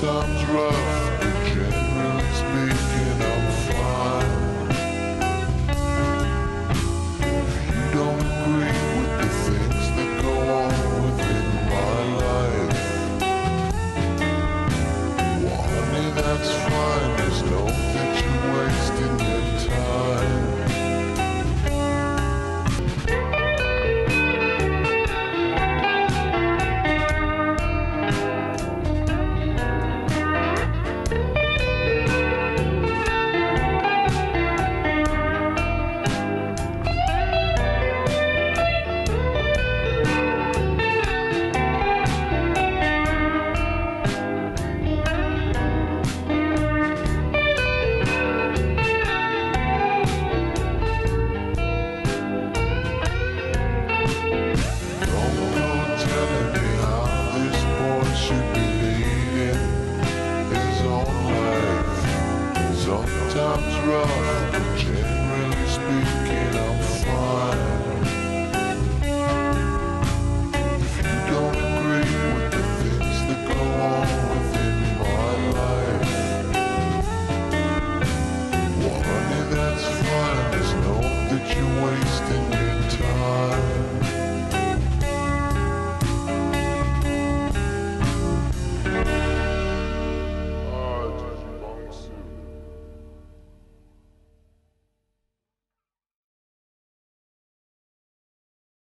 time's rough sometimes rough, but generally speaking.